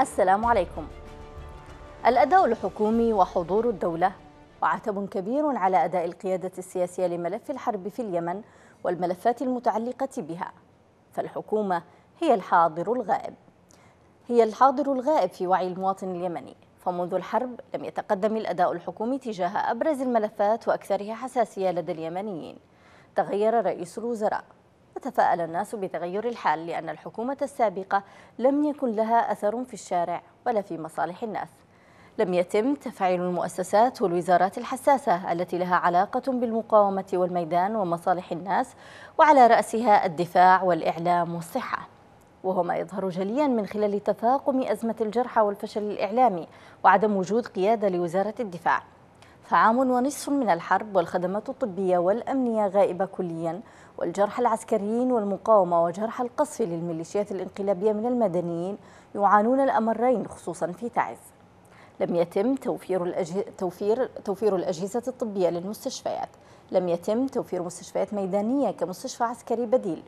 السلام عليكم. الأداء الحكومي وحضور الدولة وعتب كبير على أداء القيادة السياسية لملف الحرب في اليمن والملفات المتعلقة بها. فالحكومة هي الحاضر الغائب. هي الحاضر الغائب في وعي المواطن اليمني، فمنذ الحرب لم يتقدم الأداء الحكومي تجاه أبرز الملفات وأكثرها حساسية لدى اليمنيين. تغير رئيس الوزراء وتفاءل الناس بتغير الحال لأن الحكومة السابقة لم يكن لها أثر في الشارع ولا في مصالح الناس. لم يتم تفعيل المؤسسات والوزارات الحساسة التي لها علاقة بالمقاومة والميدان ومصالح الناس وعلى رأسها الدفاع والإعلام والصحة. وهو ما يظهر جليا من خلال تفاقم أزمة الجرحى والفشل الإعلامي وعدم وجود قيادة لوزارة الدفاع. فعام ونصف من الحرب والخدمات الطبية والأمنية غائبة كليا والجرحى العسكريين والمقاومة وجرحى القصف للميليشيات الانقلابية من المدنيين يعانون الأمرين خصوصا في تعز. لم يتم توفير, الأجه... توفير... توفير الأجهزة الطبية للمستشفيات. لم يتم توفير مستشفيات ميدانية كمستشفى عسكري بديل.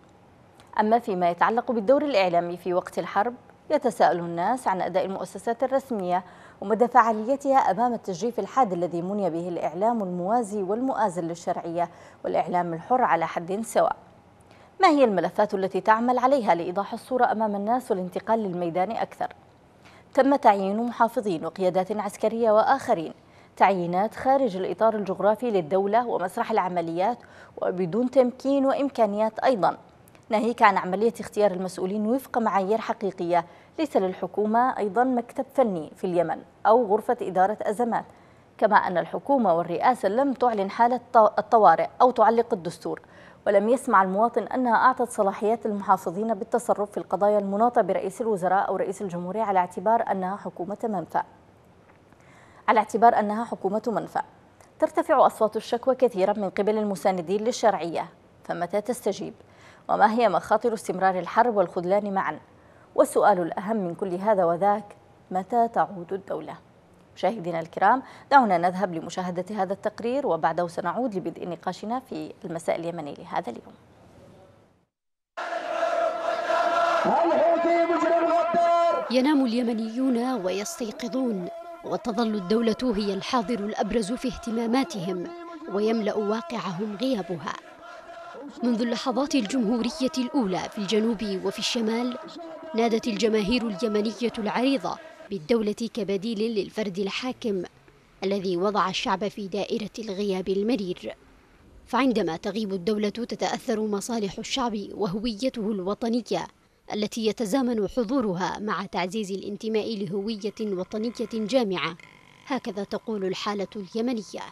أما فيما يتعلق بالدور الإعلامي في وقت الحرب يتساءل الناس عن أداء المؤسسات الرسمية ومدى فعاليتها أمام التجريف الحاد الذي مني به الإعلام الموازي والمؤازر للشرعية والإعلام الحر على حد سواء ما هي الملفات التي تعمل عليها لإيضاح الصورة أمام الناس والانتقال للميدان أكثر؟ تم تعيين محافظين وقيادات عسكرية وآخرين تعيينات خارج الإطار الجغرافي للدولة ومسرح العمليات وبدون تمكين وإمكانيات أيضاً ناهيك عن عملية اختيار المسؤولين وفق معايير حقيقية. ليس للحكومة أيضا مكتب فني في اليمن أو غرفة إدارة أزمات. كما أن الحكومة والرئاسة لم تعلن حالة الطوارئ أو تعلق الدستور. ولم يسمع المواطن أنها أعطت صلاحيات المحافظين بالتصرف في القضايا المناطة برئيس الوزراء أو رئيس الجمهورية على اعتبار أنها حكومة منفى. على اعتبار أنها حكومة منفى. ترتفع أصوات الشكوى كثيرا من قبل المساندين للشرعية. فمتى تستجيب؟ وما هي مخاطر استمرار الحرب والخذلان معا؟ والسؤال الأهم من كل هذا وذاك متى تعود الدولة؟ مشاهدينا الكرام دعونا نذهب لمشاهدة هذا التقرير وبعده سنعود لبدء نقاشنا في المساء اليمني لهذا اليوم. ينام اليمنيون ويستيقظون وتظل الدولة هي الحاضر الأبرز في اهتماماتهم ويملأ واقعهم غيابها. منذ اللحظات الجمهورية الأولى في الجنوب وفي الشمال نادت الجماهير اليمنية العريضة بالدولة كبديل للفرد الحاكم الذي وضع الشعب في دائرة الغياب المرير. فعندما تغيب الدولة تتأثر مصالح الشعب وهويته الوطنية التي يتزامن حضورها مع تعزيز الانتماء لهوية وطنية جامعة هكذا تقول الحالة اليمنية.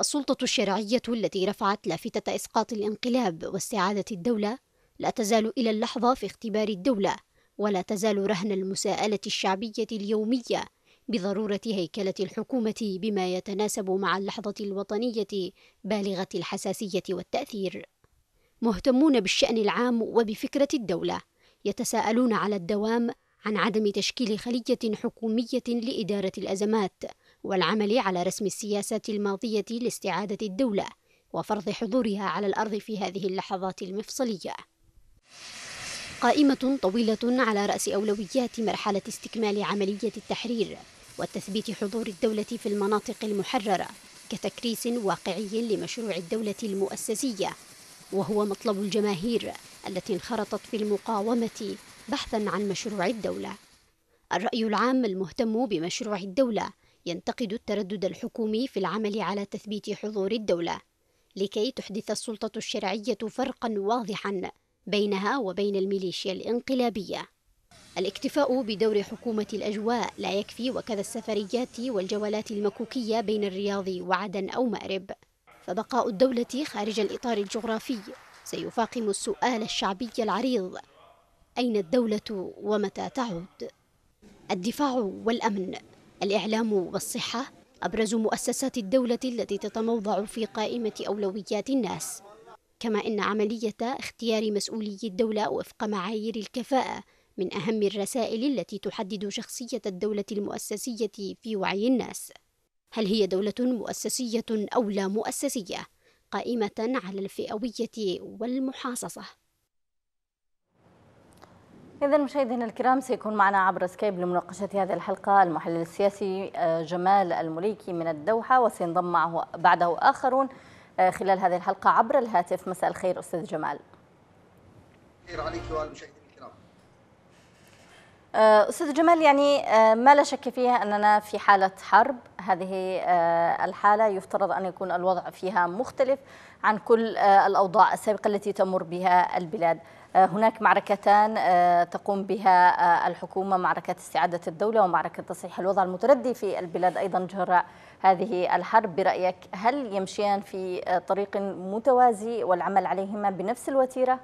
السلطة الشرعية التي رفعت لافتة إسقاط الانقلاب واستعادة الدولة لا تزال إلى اللحظة في اختبار الدولة ولا تزال رهن المساءلة الشعبية اليومية بضرورة هيكلة الحكومة بما يتناسب مع اللحظة الوطنية بالغة الحساسية والتأثير. مهتمون بالشأن العام وبفكرة الدولة، يتساءلون على الدوام عن عدم تشكيل خلية حكومية لإدارة الأزمات والعمل على رسم السياسات الماضية لاستعادة الدولة وفرض حضورها على الأرض في هذه اللحظات المفصلية. قائمة طويلة على رأس أولويات مرحلة استكمال عملية التحرير وتثبيت حضور الدولة في المناطق المحررة كتكريس واقعي لمشروع الدولة المؤسسية وهو مطلب الجماهير التي انخرطت في المقاومة بحثا عن مشروع الدولة. الرأي العام المهتم بمشروع الدولة ينتقد التردد الحكومي في العمل على تثبيت حضور الدولة لكي تحدث السلطة الشرعية فرقا واضحا بينها وبين الميليشيا الانقلابية. الاكتفاء بدور حكومة الأجواء لا يكفي وكذا السفريات والجولات المكوكية بين الرياض وعدن أو مأرب. فبقاء الدولة خارج الإطار الجغرافي سيفاقم السؤال الشعبي العريض أين الدولة ومتى تعود؟ الدفاع والأمن. الإعلام والصحة أبرز مؤسسات الدولة التي تتموضع في قائمة أولويات الناس. كما إن عملية اختيار مسؤولي الدولة وفق معايير الكفاءة من أهم الرسائل التي تحدد شخصية الدولة المؤسسية في وعي الناس. هل هي دولة مؤسسية أو لا مؤسسية؟ قائمة على الفئوية والمحاصصة. إذا مشاهدينا الكرام سيكون معنا عبر سكايب لمناقشة هذه الحلقة. المحلل السياسي آه، جمال المليكي من الدوحة وسينضم معه بعده آخرون آه، خلال هذه الحلقة عبر الهاتف. مساء الخير أستاذ جمال. خير عليك والمشاهدين الكرام. آه، أستاذ جمال يعني ما لا شك فيها أننا في حالة حرب. هذه الحالة يفترض أن يكون الوضع فيها مختلف عن كل الأوضاع السابقة التي تمر بها البلاد. هناك معركتان آه، تقوم بها آه، الحكومة معركة استعادة الدولة ومعركة تصحيح الوضع المتردي في البلاد أيضا جراء هذه الحرب برأيك هل يمشيان في طريق متوازي والعمل عليهما بنفس الوتيرة؟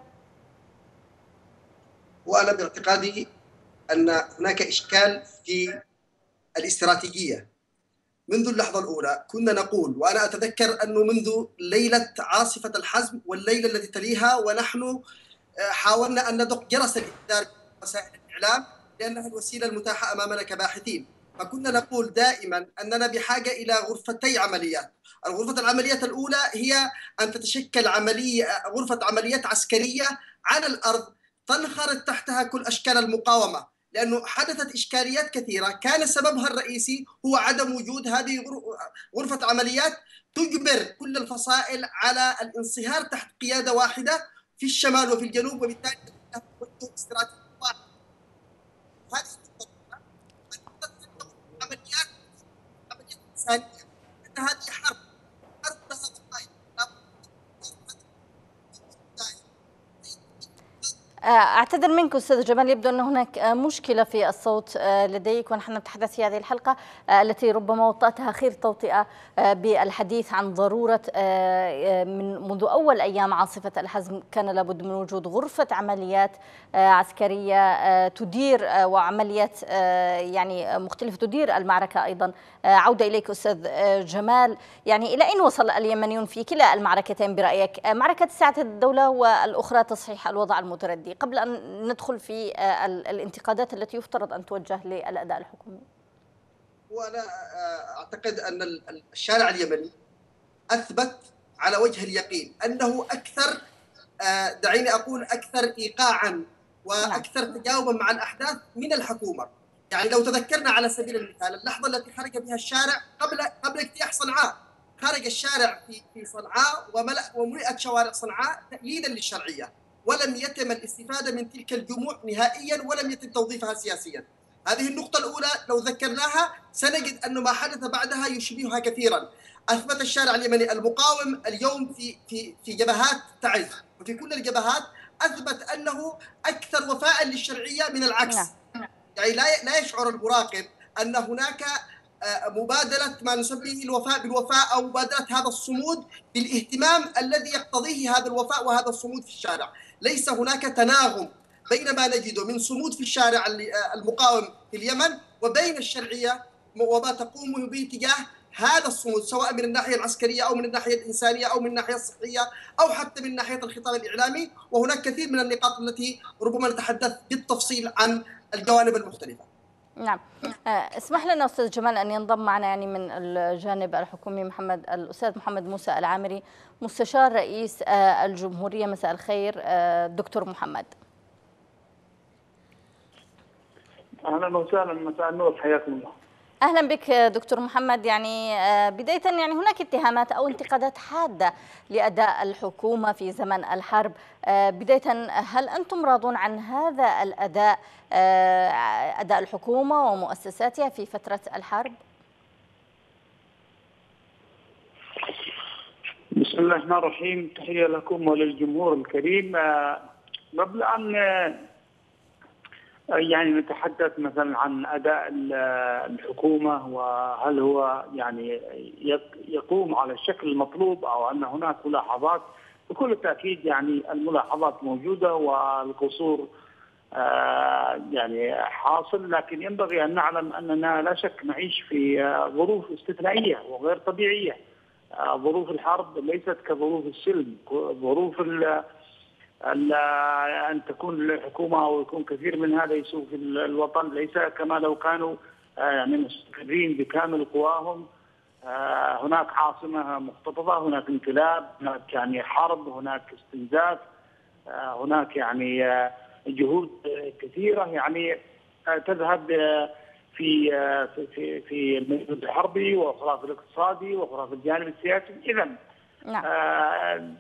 وأنا باعتقادي أن هناك إشكال في الاستراتيجية منذ اللحظة الأولى كنا نقول وأنا أتذكر أنه منذ ليلة عاصفة الحزم والليلة التي تليها ونحن حاولنا أن ندق جرس الانذار وسائل الإعلام لأنها الوسيلة المتاحة أمامنا كباحثين. فكنا نقول دائما أننا بحاجة إلى غرفتي عمليات. الغرفة العمليات الأولى هي أن تتشكل عملية غرفة عمليات عسكرية على الأرض تنخرط تحتها كل أشكال المقاومة. لأنه حدثت إشكاليات كثيرة. كان سببها الرئيسي هو عدم وجود هذه غرفة عمليات تجبر كل الفصائل على الانصهار تحت قيادة واحدة في الشمال وفي الجنوب وبالتالي توجه استراتيجي واحد هذه عمليات عمليات إنسانية. إن هذه حرب لها آه، أعتذر منك أستاذ جمال يبدو أن هناك آه، مشكلة في الصوت آه، لديك ونحن نتحدث في هذه الحلقة التي ربما وطأتها خير توطئة بالحديث عن ضرورة من منذ أول أيام عاصفة الحزم كان لابد من وجود غرفة عمليات عسكرية تدير وعمليات يعني مختلفة تدير المعركة أيضا. عودة إليك أستاذ جمال. يعني إلى أين وصل اليمنيون في كلا المعركتين برأيك؟ معركة سعه الدولة والأخرى تصحيح الوضع المتردي قبل أن ندخل في آه، الانتقادات التي يفترض أن توجه للأداء الحكومي. وأنا آه، أعتقد أن الشارع اليمني أثبت على وجه اليقين أنه أكثر آه، دعيني أقول أكثر إيقاعا وأكثر نعم. تجاوبا مع الأحداث من الحكومة. يعني لو تذكرنا على سبيل المثال اللحظة التي خرج بها الشارع قبل قبل اجتياح صنعاء. خرج الشارع في في صنعاء وملأ وملئت شوارع صنعاء تأييدا للشرعية. ولم يتم الاستفادة من تلك الجموع نهائيا ولم يتم توظيفها سياسيا. هذه النقطة الأولى لو ذكرناها سنجد أن ما حدث بعدها يشبهها كثيرا. أثبت الشارع اليمني المقاوم اليوم في في في جبهات تعز وفي كل الجبهات أثبت أنه أكثر وفاء للشرعية من العكس. نعم. يعني لا لا يشعر المراقب أن هناك آه، مبادرة ما نسميه الوفاء بالوفاء أو مبادرة هذا الصمود بالاهتمام الذي يقتضيه هذا الوفاء وهذا الصمود في الشارع ليس هناك تناغم بين ما نجده من صمود في الشارع المقاوم في اليمن وبين الشرعية وما تقوم به تجاه هذا الصمود سواء من الناحية العسكرية أو من الناحية الإنسانية أو من الناحية الصحية أو حتى من ناحية الخطاب الإعلامي وهناك كثير من النقاط التي ربما نتحدث بالتفصيل عن الجوانب المختلفة. نعم. آه، اسمح لنا أستاذ جمال أن ينضم معنا يعني من الجانب الحكومي محمد الأستاذ محمد موسى العامري مستشار رئيس آه، الجمهورية. مساء الخير آه، دكتور محمد. أهلا وسهلا. مساء النور. حياكم الله. أهلا بك دكتور محمد. يعني بداية يعني هناك اتهامات أو انتقادات حادة لأداء الحكومة في زمن الحرب. بداية هل أنتم راضون عن هذا الأداء أداء الحكومة ومؤسساتها في فترة الحرب؟ بسم الله الرحمن الرحيم. تحية لكم وللجمهور الكريم. قبل أن يعني نتحدث مثلا عن أداء الحكومة وهل هو يعني يقوم على الشكل المطلوب أو أن هناك ملاحظات. بكل تاكيد يعني الملاحظات موجودة والقصور آه، يعني حاصل. لكن ينبغي أن نعلم أننا لا شك نعيش في ظروف استثنائية وغير طبيعية. آه، ظروف الحرب ليست كظروف السلم ظروف ان تكون الحكومة أو يكون كثير من هذا يسوق الوطن. ليس كما لو كانوا آه، يعني مستقرين بكامل قواهم. آه، هناك عاصمة مختطفة هناك انقلاب هناك يعني حرب هناك استنزاف هناك يعني جهود كثيرة. يعني تذهب في في في الحربي في الاقتصادي في الجانب السياسي. اذا نعم.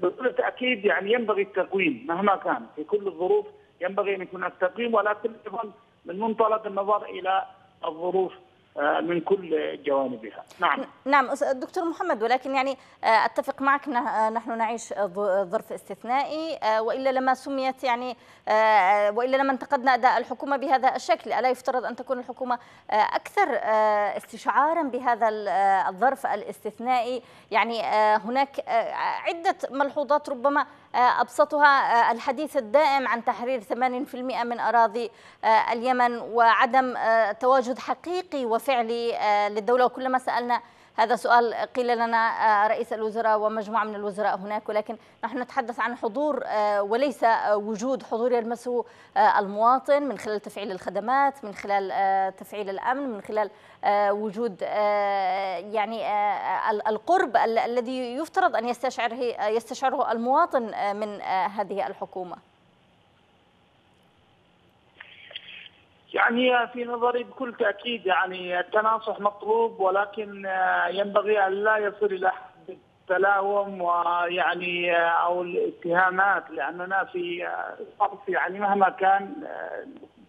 بكل تاكيد يعني ينبغي التقويم مهما كان في كل الظروف ينبغي أن يكون هناك تقويم ولكن أيضا من منطلق النظر إلى الظروف آه، من كل جوانبها. نعم. نعم دكتور محمد ولكن يعني آه، أتفق معك آه، نحن نعيش ظرف استثنائي وإلا لما سميت يعني وإلا لما انتقدنا أداء الحكومة بهذا الشكل ألا يفترض أن تكون الحكومة أكثر استشعارا بهذا الظرف الاستثنائي؟ يعني هناك عدة ملحوظات ربما أبسطها الحديث الدائم عن تحرير 80% من أراضي اليمن وعدم تواجد حقيقي وفعلي آه، للدولة. وكلما سألنا هذا سؤال قيل لنا آه، رئيس الوزراء ومجموعة من الوزراء هناك ولكن نحن نتحدث عن حضور آه، وليس وجود حضور يلمسه المواطن من خلال تفعيل الخدمات من خلال تفعيل الأمن من خلال وجود يعني القرب الذي يفترض أن يستشعره يستشعره المواطن من هذه الحكومة. يعني في نظري بكل تأكيد يعني التناصح مطلوب ولكن ينبغي أن لا يصل إلى حد التلاوم ويعني أو الاتهامات لأننا في صرف يعني مهما كان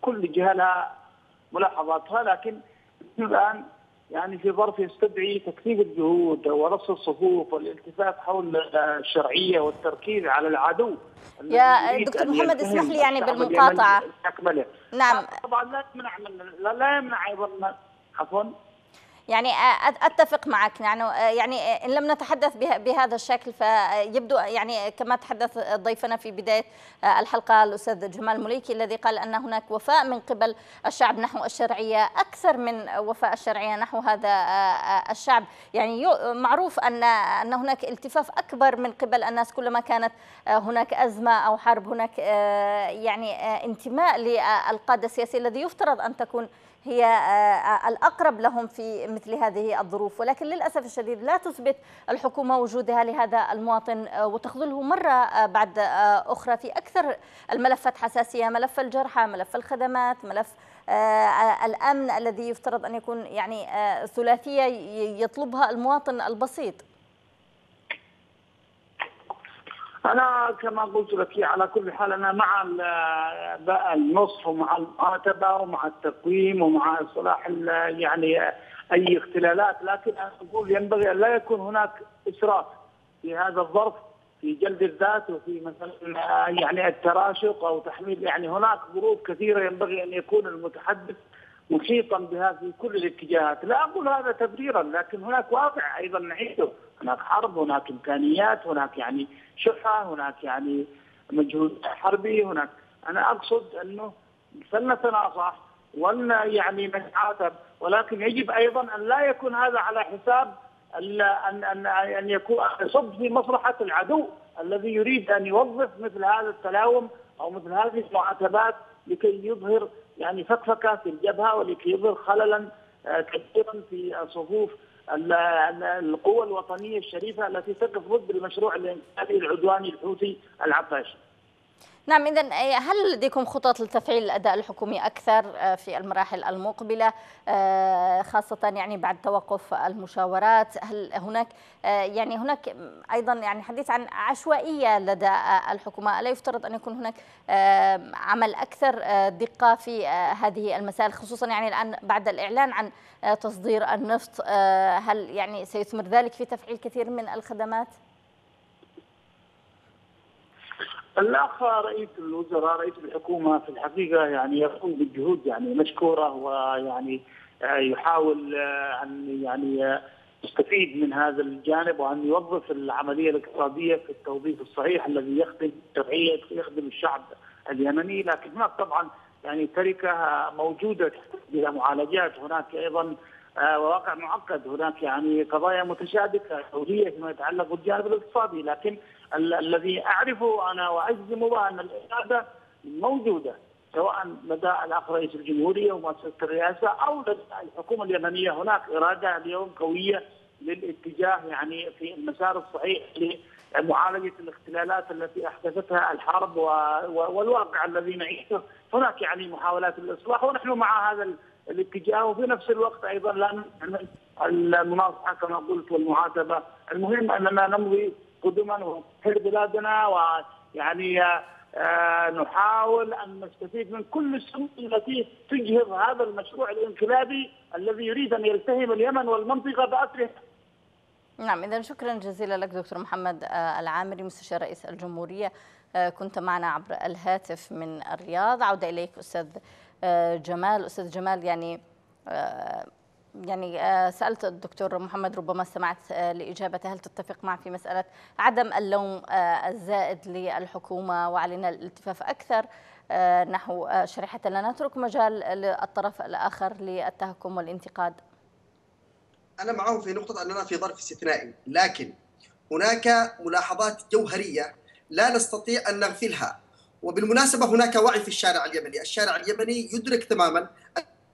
كل جهه لها ملاحظاتها لكن الآن يعني في ظرف يستدعي تكثيف الجهود ورص الصفوف والالتفاف حول الشرعية والتركيز على العدو. يا دكتور محمد اسمح لي يعني بالمقاطعة. نعم. طبعا لا يمنع من لا يمنع أيضا عفوا. يعني أتفق معك. يعني يعني إن لم نتحدث بهذا الشكل فيبدو يعني كما تحدث ضيفنا في بداية الحلقة الأستاذ جمال مليكي الذي قال أن هناك وفاء من قبل الشعب نحو الشرعية أكثر من وفاء الشرعية نحو هذا الشعب. يعني معروف أن أن هناك التفاف أكبر من قبل الناس كلما كانت هناك أزمة أو حرب هناك يعني انتماء للقادة السياسية الذي يفترض أن تكون هي آه، آه، الأقرب لهم في مثل هذه الظروف. ولكن للأسف الشديد لا تثبت الحكومة وجودها لهذا المواطن آه، وتخذله مرة بعد أخرى في أكثر الملفات حساسية ملف الجرحى ملف الخدمات ملف الأمن الذي يفترض أن يكون يعني ثلاثية يطلبها المواطن البسيط. أنا كما قلت لك على كل حال أنا مع النصف ومع المعاتبه ومع التقويم ومع إصلاح يعني أي اختلالات لكن أنا أقول ينبغي أن لا يكون هناك إسراف في هذا الظرف في جلد الذات وفي مثلا يعني التراشق أو تحميل يعني هناك ظروف كثيرة ينبغي أن يكون المتحدث محيطا بها في كل الاتجاهات، لا أقول هذا تبريرا لكن هناك واقع أيضا نعيشه، هناك حرب، هناك إمكانيات، هناك يعني شحة، هناك يعني مجهود حربي، هناك. أنا أقصد أنه فلنتناصح ولن يعني نتعاتب ولكن يجب أيضا أن لا يكون هذا على حساب ان ان ان يكون يصب في مصلحة العدو الذي يريد أن يوظف مثل هذا التلاوم أو مثل هذه المعاتبات لكي يظهر يعني فكفكه في الجبهة ولكي يظهر خللا آه، كبيرا في صفوف القوى الوطنية الشريفة التي تقف ضد المشروع الانقلابي العدواني الحوثي العطاشي. نعم إذا هل لديكم خطط لتفعيل الأداء الحكومي أكثر آه، في المراحل المقبلة آه، خاصة يعني بعد توقف المشاورات هل هناك آه، يعني هناك أيضا يعني حديث عن عشوائية لدى الحكومة ألا يفترض أن يكون هناك عمل أكثر دقة في هذه المسائل خصوصا يعني الآن بعد الإعلان عن تصدير النفط هل يعني سيثمر ذلك في تفعيل كثير من الخدمات؟ الاخ رئيس الوزراء رئيس الحكومة في الحقيقة يعني يقوم بجهود يعني مشكورة ويعني آه، يحاول آه، أن يعني آه، يستفيد من هذا الجانب وأن يوظف العملية الاقتصادية في التوظيف الصحيح الذي يخدم الشرعيه يخدم الشعب اليمني. لكن هناك طبعا يعني تركة موجودة بها معالجات. هناك أيضا وواقع معقد هناك يعني قضايا متشابكة دوليه فيما يتعلق بالجانب الاقتصادي. لكن الذي أعرفه أنا واجزم به أن الإرادة موجودة سواء لدى الأخ رئيس الجمهورية ومؤسسة الرئاسة أو لدى الحكومة اليمنية. هناك إرادة اليوم قوية للاتجاه يعني في المسار الصحيح معالجه الاختلالات التي أحدثتها الحرب والواقع الذي نعيشه. هناك يعني محاولات للإصلاح ونحن مع هذا الاتجاه وفي نفس الوقت أيضا لا المناصحة كما قلت والمعاتبة، المهم أننا نمضي قدما ونطهر بلادنا ويعني آه، نحاول أن نستفيد من كل السبل التي تجهض هذا المشروع الانقلابي الذي يريد أن يلتهم اليمن والمنطقة بأسرها. نعم اذا شكرا جزيلا لك دكتور محمد آه، العامري مستشار رئيس الجمهورية. آه، كنت معنا عبر الهاتف من الرياض. عودة إليك أستاذ جمال. أستاذ جمال يعني يعني آه، سألت الدكتور محمد ربما استمعت آه، لإجابته. هل تتفق معه في مسألة عدم اللوم آه، الزائد للحكومة وعلينا الالتفاف أكثر؟ نحو شريحة لا نترك مجال للطرف الآخر للتهكم والانتقاد. أنا معه في نقطة أننا في ظرف استثنائي لكن هناك ملاحظات جوهرية لا نستطيع أن نغفلها. وبالمناسبة هناك وعي في الشارع اليمني. الشارع اليمني يدرك تماما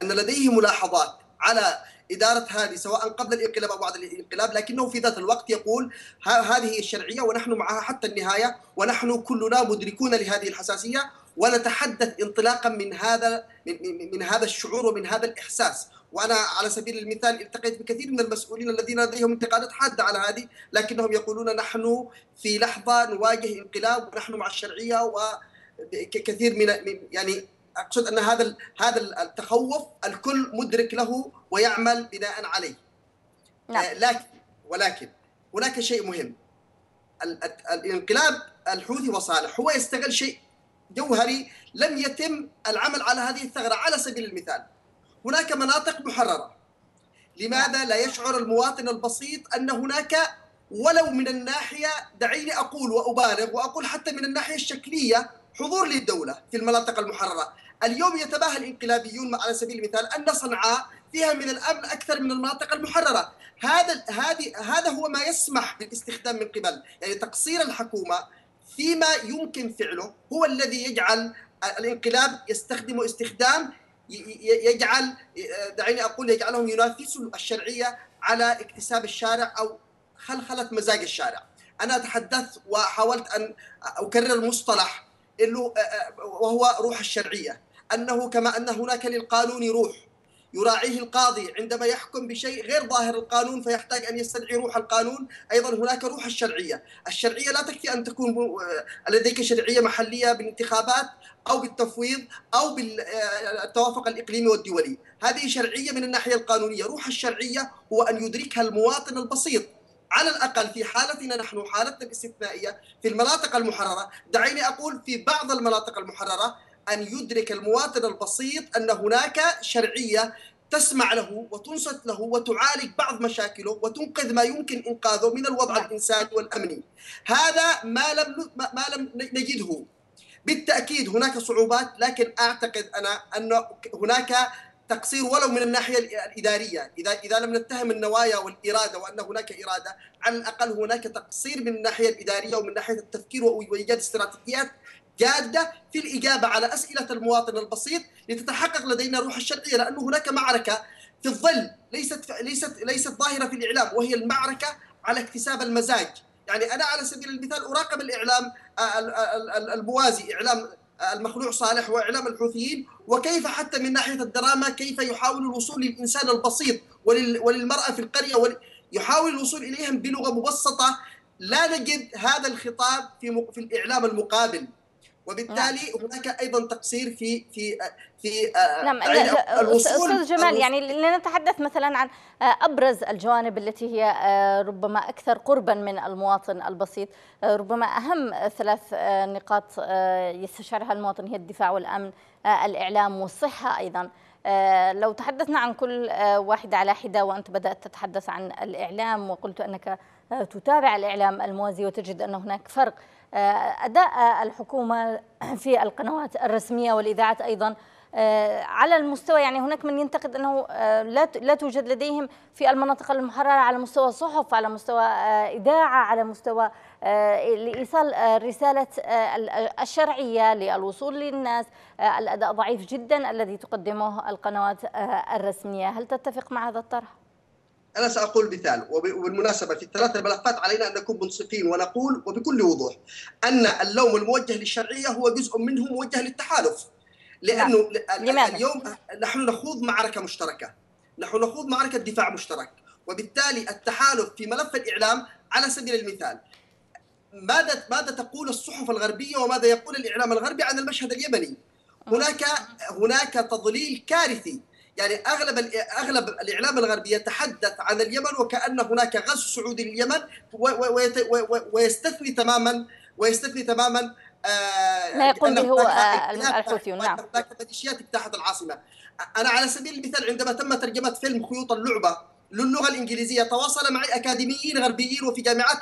أن لديه ملاحظات على إدارة هذه سواء قبل الانقلاب أو بعد الانقلاب لكنه في ذات الوقت يقول هذه الشرعية ونحن معها حتى النهاية ونحن كلنا مدركون لهذه الحساسية ونتحدث انطلاقا من هذا من, من هذا الشعور ومن هذا الإحساس. وأنا على سبيل المثال التقيت بكثير من المسؤولين الذين لديهم انتقادات حادة على هذه لكنهم يقولون نحن في لحظة نواجه انقلاب ونحن مع الشرعية وكثير من يعني أقصد أن هذا هذا التخوف الكل مدرك له ويعمل بناء عليه. نعم. آه، لكن ولكن هناك شيء مهم. الانقلاب الحوثي وصالح هو يستغل شيء جوهري لم يتم العمل على هذه الثغرة على سبيل المثال. هناك مناطق محررة. لماذا لا يشعر المواطن البسيط أن هناك ولو من الناحية دعيني أقول وأبالغ وأقول حتى من الناحية الشكلية حضور للدولة في المناطق المحررة. اليوم يتباهى الانقلابيون على سبيل المثال أن صنعاء فيها من الأمن أكثر من المناطق المحررة. هذا هذه هذا هو ما يسمح بالاستخدام من قبل. يعني تقصير الحكومة فيما يمكن فعله هو الذي يجعل الانقلاب يستخدم استخدام يجعل دعيني أقول يجعلهم ينافسوا الشرعية على اكتساب الشارع أو خلخلة مزاج الشارع. أنا تحدثت وحاولت أن أكرر مصطلح وهو روح الشرعية. أنه كما أن هناك للقانون روح. يراعيه القاضي. عندما يحكم بشيء غير ظاهر القانون فيحتاج أن يستدعي روح القانون، أيضا هناك روح الشرعية، الشرعية لا تكفي أن تكون لديك شرعية محلية بالانتخابات أو بالتفويض أو بالتوافق الإقليمي والدولي، هذه شرعية من الناحية القانونية، روح الشرعية هو أن يدركها المواطن البسيط، على الأقل في حالتنا نحن حالتنا الاستثنائية في المناطق المحررة، دعيني أقول في بعض المناطق المحررة أن يدرك المواطن البسيط أن هناك شرعية تسمع له وتنصت له وتعالج بعض مشاكله وتنقذ ما يمكن إنقاذه من الوضع نعم. الإنساني والأمني. هذا ما لم ما لم نجده. بالتأكيد هناك صعوبات لكن أعتقد أنا أن هناك تقصير ولو من الناحية الإدارية، إذا إذا لم نتهم النوايا والإرادة وأن هناك إرادة، على الأقل هناك تقصير من الناحية الإدارية ومن ناحية التفكير وإيجاد استراتيجيات جادة في الإجابة على أسئلة المواطن البسيط لتتحقق لدينا روح الشرعية لأنه هناك معركة في الظل ليست ليست ليست ظاهرة في الإعلام وهي المعركة على اكتساب المزاج، يعني أنا على سبيل المثال أراقب الإعلام الموازي إعلام المخلوع صالح وإعلام الحوثيين وكيف حتى من ناحية الدراما كيف يحاول الوصول للإنسان البسيط وللمرأة في القرية يحاول الوصول إليهم بلغة مبسطة. لا نجد هذا الخطاب في في الإعلام المقابل. وبالتالي نعم. هناك أيضا تقصير في في في آه، نعم الوصول أستاذ جمال يعني لنتحدث مثلا عن آه، أبرز الجوانب التي هي آه، ربما أكثر قربا من المواطن البسيط. ربما أهم ثلاث نقاط يستشعرها المواطن هي الدفاع والأمن الإعلام والصحة أيضا. لو تحدثنا عن كل واحدة على حدة وأنت بدأت تتحدث عن الإعلام وقلت أنك تتابع الإعلام الموازي وتجد أن هناك فرق أداء الحكومة في القنوات الرسمية والإذاعات أيضا آه، على المستوى يعني هناك من ينتقد أنه آه، لا توجد لديهم في المناطق المحررة على مستوى صحف على مستوى آه، إذاعة على مستوى لإيصال رسالة الشرعية للوصول للناس الأداء ضعيف جدا الذي تقدمه القنوات الرسمية. هل تتفق مع هذا الطرح؟ أنا سأقول مثال وبالمناسبة في الثلاث الملفات علينا أن نكون منصفين ونقول وبكل وضوح أن اللوم الموجه للشرعية هو جزء منه موجه للتحالف. لأنه لماذا؟ اليوم نحن نخوض معركة مشتركة. نحن نخوض معركة دفاع مشترك. وبالتالي التحالف في ملف الإعلام على سبيل المثال. ماذا ماذا تقول الصحف الغربية وماذا يقول الإعلام الغربي عن المشهد اليمني؟ هناك هناك تضليل كارثي. يعني أغلب أغلب الإعلام الغربي يتحدث عن اليمن وكأن هناك غزو سعودي لليمن ويستثني تماما ويستثني تماما آه ما يقوم به هو الحوثيون نعم. هناك ميليشيات اجتاحت العاصمة. أنا على سبيل المثال عندما تم ترجمة فيلم خيوط اللعبة للغة الإنجليزية تواصل معي أكاديميين غربيين وفي جامعات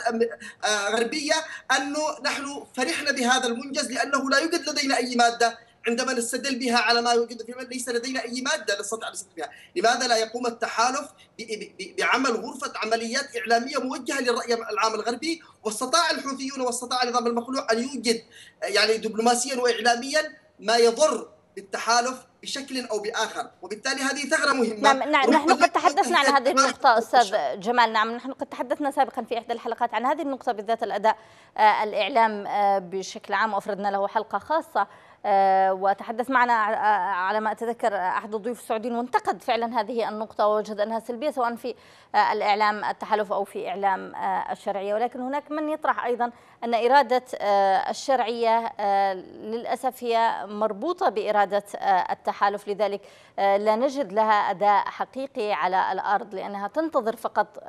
آه، غربية أنه نحن فرحنا بهذا المنجز لأنه لا يوجد لدينا أي مادة عندما نستدل بها على ما يوجد في ليس لدينا أي مادة نستطيع أن نستدل بها، لماذا لا يقوم التحالف بعمل غرفة عمليات إعلامية موجهة للرأي العام الغربي؟ واستطاع الحوثيون واستطاع النظام المخلوع أن يوجد يعني دبلوماسيا واعلاميا ما يضر بالتحالف بشكل أو بآخر. وبالتالي هذه ثغرة مهمة. نعم, نعم نحن قد تحدثنا عن هذه النقطة أستاذ جمال. نعم نحن قد تحدثنا سابقا في إحدى الحلقات عن هذه النقطة بالذات الأداء آه، الإعلام آه، بشكل عام وأفردنا له حلقة خاصة. وتحدث معنا آه، على ما أتذكر أحد الضيوف السعوديين وانتقد فعلا هذه النقطة ووجد أنها سلبية سواء في آه، الإعلام التحالف أو في إعلام الشرعية. ولكن هناك من يطرح أيضا أن إرادة الشرعية للأسف هي مربوطة بإرادة التحالف. لذلك لا نجد لها أداء حقيقي على الأرض لأنها تنتظر فقط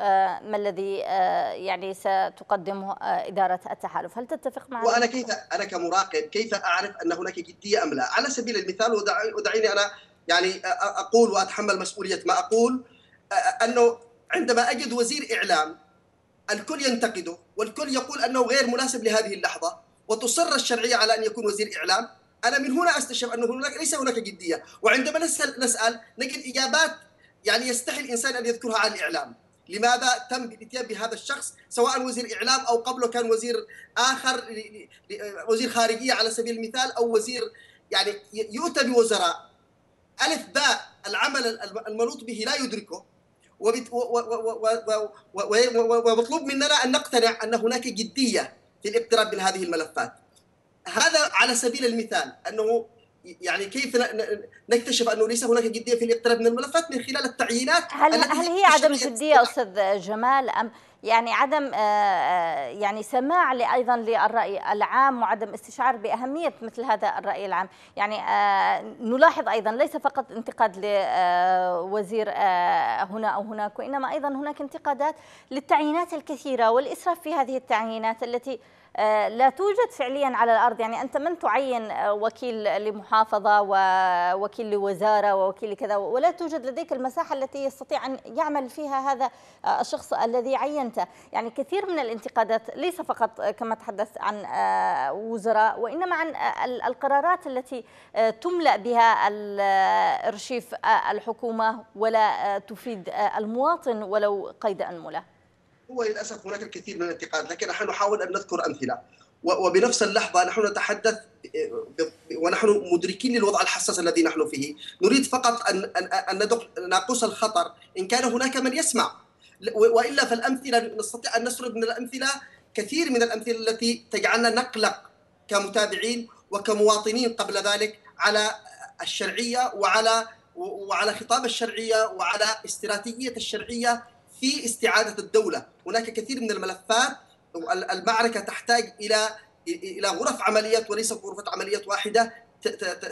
ما الذي يعني ستقدمه إدارة التحالف. هل تتفق معي؟ وأنا كيف أنا كمراقب كيف أعرف أن هناك جدية أم لا؟ على سبيل المثال ودعيني أنا يعني أقول وأتحمل مسؤولية ما أقول أنه عندما أجد وزير إعلام الكل ينتقده والكل يقول أنه غير مناسب لهذه اللحظة وتصر الشرعية على أن يكون وزير إعلام. أنا من هنا استشف أنه هناك ليس هناك جدية. وعندما نسال نسأل نجد إجابات يعني يستحي الإنسان أن يذكرها على الإعلام. لماذا تم الاتيان بهذا الشخص؟ سواء وزير إعلام أو قبله كان وزير آخر وزير خارجية على سبيل المثال أو وزير يعني يؤتى بوزراء. ألف باء العمل المنوط به لا يدركه. ومطلوب مننا ان نقتنع ان هناك جديه في الاقتراب من هذه الملفات هذا على سبيل المثال انه يعني كيف نكتشف انه ليس هناك جديه في الاقتراب من الملفات من خلال التعيينات هل هل هي عدم جديه أستاذ جمال ام يعني عدم آه، آه، يعني سماع أيضا للرأي العام وعدم استشعار بأهمية مثل هذا الرأي العام. يعني آه، نلاحظ أيضا ليس فقط انتقاد لوزير هنا أو هناك وإنما أيضا هناك انتقادات للتعيينات الكثيرة والإسراف في هذه التعيينات التي لا توجد فعليا على الأرض. يعني أنت من تعين آه، وكيل لمحافظة ووكيل لوزارة ووكيل لكذا ولا توجد لديك المساحة التي يستطيع أن يعمل فيها هذا آه، الشخص الذي عينته؟ يعني كثير من الانتقادات ليس فقط كما تحدث عن وزراء وإنما عن القرارات التي تملأ بها الارشيف الحكومة ولا تفيد المواطن ولو قيد أنملة. هو للأسف هناك الكثير من الانتقاد لكن نحن نحاول أن نذكر أمثلة. وبنفس اللحظة نحن نتحدث ونحن مدركين للوضع الحساس الذي نحن فيه. نريد فقط ان ان ناقوس الخطر إن كان هناك من يسمع. وإلا فالأمثلة نستطيع أن نسرد من الأمثلة كثير من الأمثلة التي تجعلنا نقلق كمتابعين وكمواطنين قبل ذلك على الشرعية وعلى وعلى خطاب الشرعية وعلى استراتيجية الشرعية في استعادة الدولة، هناك كثير من الملفات المعركه تحتاج إلى إلى غرف عمليات وليس غرفة عمليات واحدة.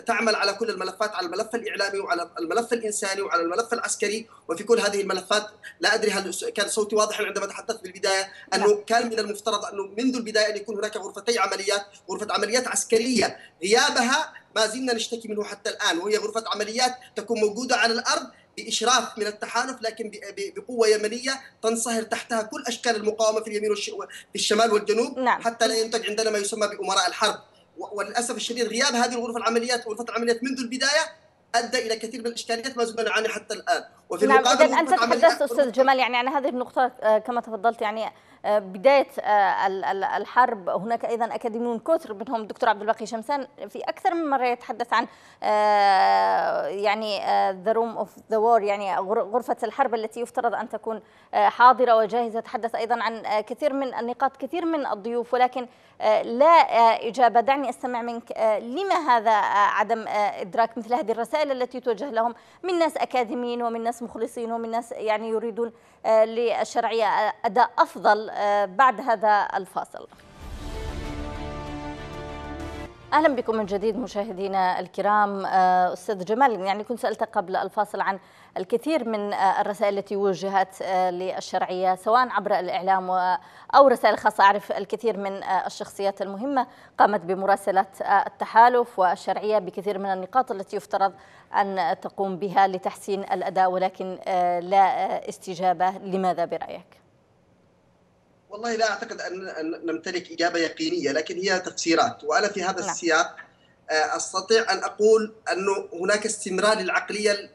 تعمل على كل الملفات على الملف الإعلامي وعلى الملف الإنساني وعلى الملف العسكري. وفي كل هذه الملفات لا أدري هل كان صوتي واضحا عندما تحدثت في البدايه أنه لا. كان من المفترض أنه منذ البداية أن يكون هناك غرفتي عمليات غرفة عمليات عسكرية. غيابها ما زلنا نشتكي منه حتى الآن وهي غرفة عمليات تكون موجودة على الأرض. بإشراف من التحالف لكن بقوة يمنية تنصهر تحتها كل أشكال المقاومة في اليمين في الشمال والجنوب نعم. حتى لا ينتج عندنا ما يسمى بأمراء الحرب وللأسف الشديد غياب هذه الغرف العمليات غرفة العمليات منذ البداية أدى إلى كثير من الإشكاليات ما زلنا نعاني حتى الآن وفي نعم إذا أنت تحدثت أستاذ جمال يعني عن هذه النقطة آه، كما تفضلت يعني آه، بداية آه، الحرب هناك أيضا أكاديميون كثر منهم الدكتور عبد الباقي شمسان في أكثر من مرة يتحدث عن يعني the room of the war يعني غرفة الحرب التي يفترض أن تكون حاضرة وجاهزة. تحدث أيضا عن كثير من النقاط كثير من الضيوف ولكن لا إجابة. دعني أستمع منك لما هذا عدم إدراك مثل هذه الرسائل التي توجه لهم من ناس أكاديميين ومن ناس مخلصين ومن ناس يعني يريدون آه، للشرعية أداء أفضل آه، بعد هذا الفاصل. أهلا بكم من جديد مشاهدينا الكرام. آه، أستاذ جمال يعني كنت سالتك قبل الفاصل عن الكثير من الرسائل التي وجهت للشرعية سواء عبر الإعلام أو رسائل خاصة أعرف الكثير من الشخصيات المهمة قامت بمراسلة التحالف والشرعية بكثير من النقاط التي يفترض أن تقوم بها لتحسين الأداء ولكن لا استجابة لماذا برأيك؟ والله لا أعتقد أن نمتلك إجابة يقينية لكن هي تفسيرات وأنا في هذا نعم. السياق آه، أستطيع أن أقول انه هناك استمرار للعقلية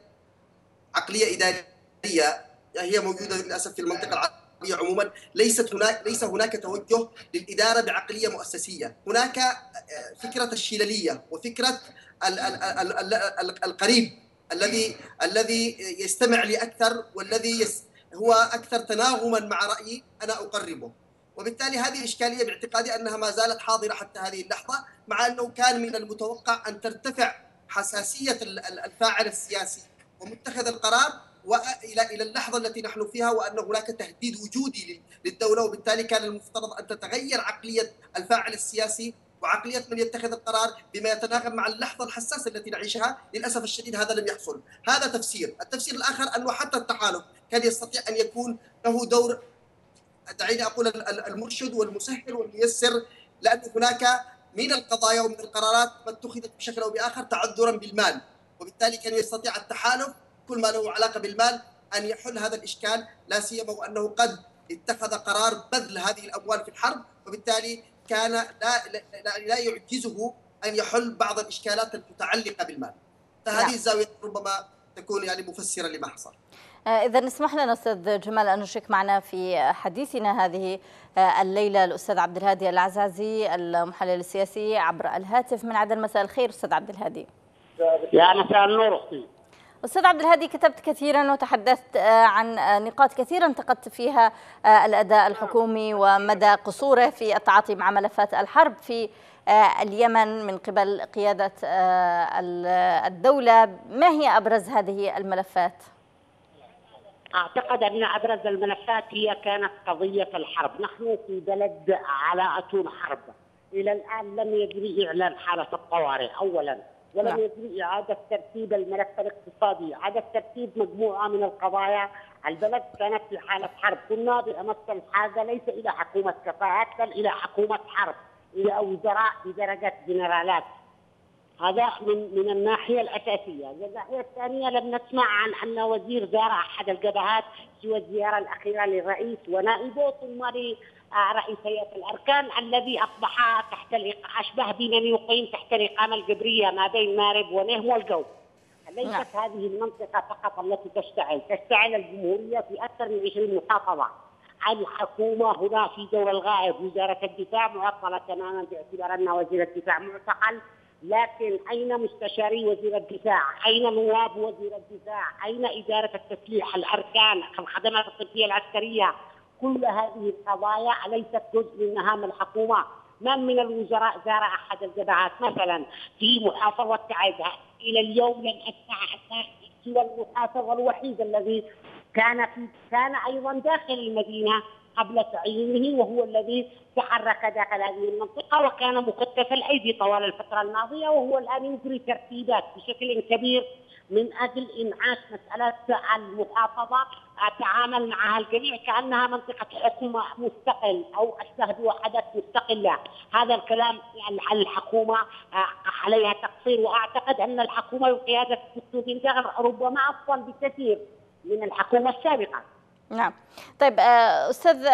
عقلية إدارية هي موجودة للأسف في المنطقة العربية عموما. ليست هناك ليس هناك توجه للإدارة بعقلية مؤسسية، هناك آه، فكرة الشللية وفكرة القريب الذي الذي يستمع لي أكثر والذي هو أكثر تناغما مع رأيي أنا أقربه. وبالتالي هذه الاشكاليه باعتقادي أنها ما زالت حاضرة حتى هذه اللحظة مع أنه كان من المتوقع أن ترتفع حساسية الفاعل السياسي. ومتخذ القرار والى إلى اللحظة التي نحن فيها وأن هناك تهديد وجودي للدولة وبالتالي كان المفترض أن تتغير عقلية الفاعل السياسي وعقلية من يتخذ القرار بما يتناغم مع اللحظة الحساسة التي نعيشها. للأسف الشديد هذا لم يحصل. هذا تفسير. التفسير الآخر أنه حتى التحالف كان يستطيع أن يكون له دور. دعيني أقول المرشد والمسهل والميسر لأن هناك من القضايا ومن القرارات ما اتخذت بشكل أو بآخر تعذرا بالمال. وبالتالي كان يستطيع التحالف كل ما له علاقة بالمال أن يحل هذا الإشكال لا سيما وانه قد اتخذ قرار بذل هذه الأموال في الحرب وبالتالي كان لا لا, لا يعجزه أن يحل بعض الإشكالات المتعلقة بالمال. فهذه نعم. الزاوية ربما تكون يعني مفسرة لما حصل. آه، إذا اسمح لنا أستاذ جمال أن نشرك معنا في حديثنا هذه آه، الليلة الأستاذ عبد الهادي العزازي المحلل السياسي عبر الهاتف. من عدن مساء الخير أستاذ عبد الهادي. يا مساء النور أختي. أستاذ عبد الهادي كتبت كثيرا وتحدثت آه، عن نقاط كثيرة انتقدت فيها الأداء الحكومي ومدى قصوره في التعاطي مع ملفات الحرب في اليمن من قبل قيادة الدولة. ما هي أبرز هذه الملفات؟ أعتقد أن أبرز الملفات هي كانت قضية الحرب، نحن في بلد على اتون حرب، إلى الآن لم يجري إعلان حالة الطوارئ اولا، ولم نعم. يجري إعادة ترتيب الملف الاقتصادي، اعاده ترتيب مجموعة من القضايا، البلد كانت في حالة حرب، كنا بأمس الحاجة ليس إلى حكومة كفاءات بل إلى حكومة حرب، إلى وزراء بدرجة جنرالات، هذا من من الناحية الأساسية، الناحية الثانية لم نسمع عن أن وزير زار أحد الجبهات سوى الزيارة الأخيرة للرئيس ونائبه ثم لرئيسية الأركان الذي أصبح تحت أشبه بمن يقيم تحت الإقامة الجبرية ما بين مارب ونهم والجوف. ليست نعم. هذه المنطقة فقط التي تشتعل، تشتعل الجمهورية في أكثر من 20 محافظة. الحكومة هنا في دور الغائب، وزارة الدفاع معطلة تماما باعتبار ان وزير الدفاع معتقل لكن أين مستشاري وزير الدفاع؟ أين نواب وزير الدفاع؟ أين إدارة التسليح؟ الأركان، الخدمات الطبية العسكرية؟ كل هذه القضايا أليست جزء من مهام الحكومة؟ من من الوزراء زار أحد الجبهات مثلا في محافظة تعز إلى اليوم لم أسمع سوى المحافظ الوحيد الذي كان في كان أيضا داخل المدينة قبل تعيينه وهو الذي تحرك داخل هذه المنطقة وكان مكتف الأيدي طوال الفترة الماضية وهو الآن يجري ترتيبات بشكل كبير من أجل إنعاش مسألة المحافظة تعامل معها الجميع كأنها منطقة حكم مستقل أو أشبه بوحدات مستقلة هذا الكلام الحكومة عليها تقصير. وأعتقد أن الحكومة بقيادة الدكتور ربما أفضل بكثير من الحكومة السابقة. نعم. طيب أستاذ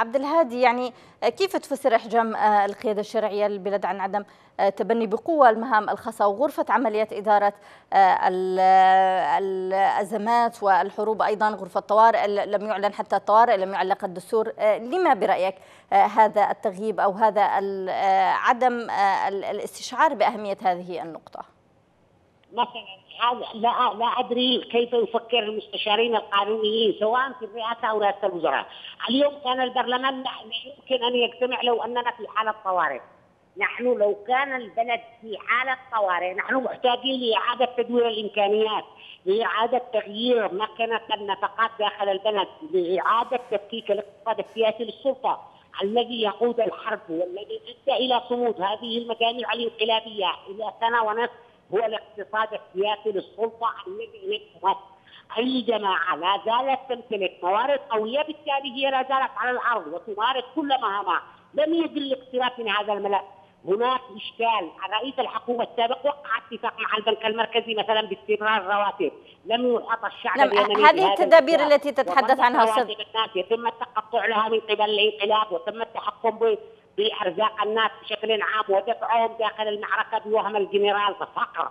عبد الهادي يعني كيف تفسر إحجام القيادة الشرعية للبلاد عن عدم تبني بقوة المهام الخاصة وغرفة عمليات إدارة الأزمات والحروب أيضا غرفة طوارئ لم يعلن حتى الطوارئ لم يعلق الدستور لما برأيك هذا التغييب أو هذا عدم الاستشعار بأهمية هذه النقطة مثلا لا لا أدري كيف يفكر المستشارين القانونيين سواء في الرئاسة أو رئاسة الوزراء. اليوم كان البرلمان لا يمكن أن يجتمع لو أننا في حالة طوارئ. نحن لو كان البلد في حالة طوارئ نحن محتاجين لإعادة تدوير الإمكانيات لإعادة تغيير مكنة النفقات داخل البلد لإعادة تفكيك الاقتصاد السياسي للسلطة الذي يقود الحرب والذي أدى إلى صمود هذه المجاميع الانقلابية إلى سنة ونصف هو الاقتصاد السياسي للسلطة الذي نجحت الجماعة لا زالت تمتلك موارد قوية بالتالي هي لا زالت على الأرض وتمارس كل مهامها. لم يجل الاقتراب من هذا الملف. هناك إشكال. رئيس الحكومة السابق وقع اتفاق مع البنك المركزي مثلا باستمرار الرواتب. لم يحط الشعب نعم اليمني هذه التدابير التي تتحدث عنها أستاذ. يتم التقطع لها من قبل الانقلاب وتم التحكم بأرزاق الناس بشكل عام ودفعهم داخل المعركة بوهم الجنرال فقر.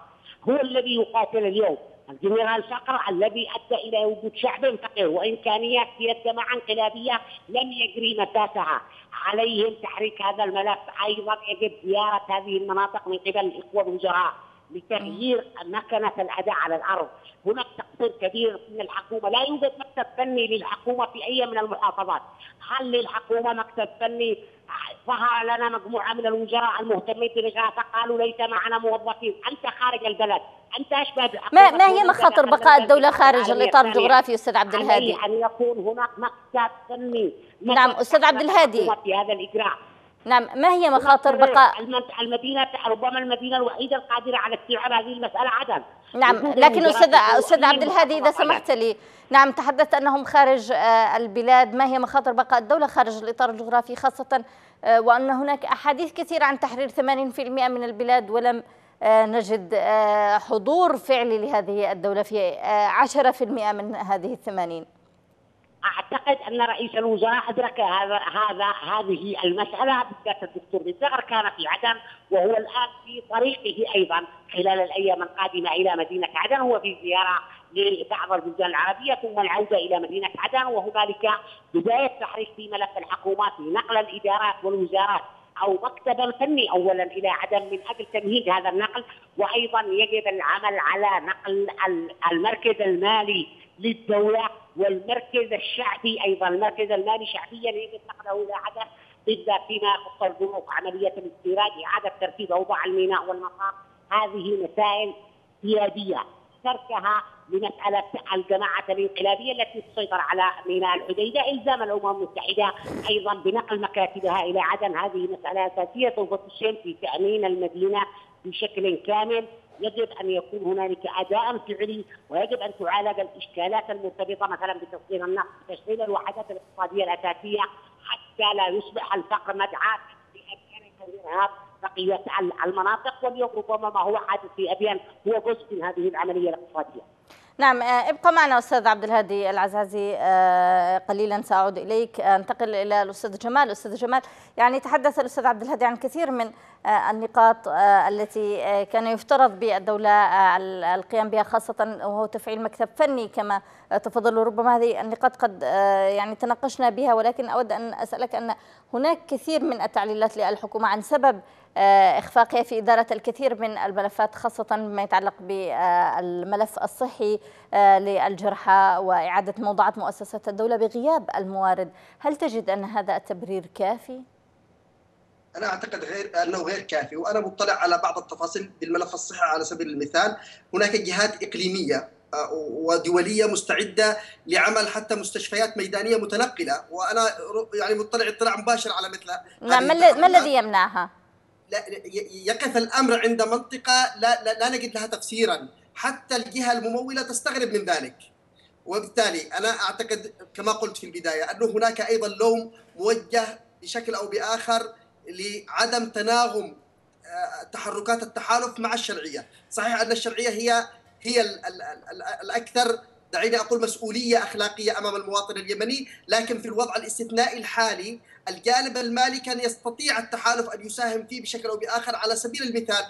هو الذي يقاتل اليوم. الجنرال فقر الذي أدى إلى وجود شعب فقير وامكانيات سياسيه مع انقلابية لم يجري مساسها عليهم تحريك هذا الملف. أيضا يجب زيارة هذه المناطق من قبل الإخوة الوزراء لتغيير مكنه الأداء على الأرض، هناك تقصير كبير من الحكومة، لا يوجد مكتب فني للحكومة في أي من المحافظات، هل للحكومة مكتب فني؟ ظهر لنا مجموعة من الوزراء المهتمين بنجاح فقالوا ليس معنا موظفين، أنت خارج البلد، أنت أشبه ما, ما هي مخاطر بقاء الدولة خارج الإطار الجغرافي أستاذ عبد الهادي؟ أن يكون هناك مكتب فني. نعم أستاذ عبد الهادي. في هذا الإجراء. نعم ما هي مخاطر بقاء؟ المدينة ربما المدينة الوحيدة القادرة على استيعاب هذه المسألة عدن نعم لكن أستاذ أستاذ عبد الهادي إذا سمحت لي. نعم تحدثت أنهم خارج البلاد. ما هي مخاطر بقاء الدولة خارج الإطار الجغرافي خاصة وأن هناك أحاديث كثيرة عن تحرير 80% من البلاد ولم نجد حضور فعلي لهذه الدولة في 10% من هذه الثمانين. أعتقد أن رئيس الوزراء أدرك هذا هذا هذه المسألة بالذات الدكتور بالزغر كان في عدن وهو الآن في طريقه أيضا خلال الأيام القادمة إلى مدينة عدن. هو في زيارة لبعض البلدان العربية ثم العودة إلى مدينة عدن وهنالك بداية تحريك في ملف الحكومات لنقل الإدارات والوزارات أو مكتبا فني اولا إلى عدن من أجل تمهيد هذا النقل. وأيضا يجب العمل على نقل المركز المالي للدولة والمركز الشعبي أيضا المركز المالي شعبيا يجب نقله إلى عدن بالذات فيما يخص البنوك عملية الاستيراد إعادة ترتيب أوضاع الميناء والمطار. هذه مسائل سيادية تركها لمسألة الجماعة الانقلابية التي تسيطر على ميناء الحديدة. إلزام الأمم المتحدة أيضا بنقل مكاتبها إلى عدن. هذه مسألة أساسية سوف تسهم في تأمين المدينة بشكل كامل. يجب أن يكون هنالك أداء فعلي ويجب أن تعالج الإشكالات المرتبطة مثلا بتصدير النفط وتشغيل الوحدات الاقتصادية الأساسية حتى لا يصبح الفقر مدعاه لابيان الارهاب بقية المناطق واليوم ربما ما هو حادث في أبيان هو جزء من هذه العملية الاقتصادية. نعم ابقى معنا أستاذ عبد الهادي العزازي قليلا سأعود إليك. انتقل إلى الأستاذ جمال. أستاذ جمال يعني تحدث الأستاذ عبد الهادي عن كثير من النقاط التي كان يفترض بالدولة القيام بها خاصة وهو تفعيل مكتب فني كما تفضلوا ربما هذه النقاط قد يعني تناقشنا بها ولكن أود أن أسألك أن هناك كثير من التعليلات للحكومة عن سبب إخفاقها في إدارة الكثير من الملفات خاصة بما يتعلق بالملف الصحي للجرحى وإعادة موضوعات مؤسسات الدولة بغياب الموارد، هل تجد أن هذا التبرير كافي؟ أنا أعتقد غير أنه غير كافي وأنا مطلع على بعض التفاصيل بالملف الصحي على سبيل المثال هناك جهات إقليمية ودولية مستعدة لعمل حتى مستشفيات ميدانية متنقلة. وأنا يعني مطلع اطلاع مباشر على مثل نعم ما الذي يمنعها؟ لا يقف الأمر عند منطقة لا, لا, لا نجد لها تفسيرا. حتى الجهة الممولة تستغرب من ذلك. وبالتالي أنا أعتقد كما قلت في البداية انه هناك أيضا لوم موجه بشكل أو بآخر لعدم تناغم تحركات التحالف مع الشرعية، صحيح أن الشرعية هي هي ال ال ال الأكثر دعيني أقول مسؤولية أخلاقية أمام المواطن اليمني، لكن في الوضع الاستثنائي الحالي الجانب المالي كان يستطيع التحالف أن يساهم فيه بشكل أو بآخر على سبيل المثال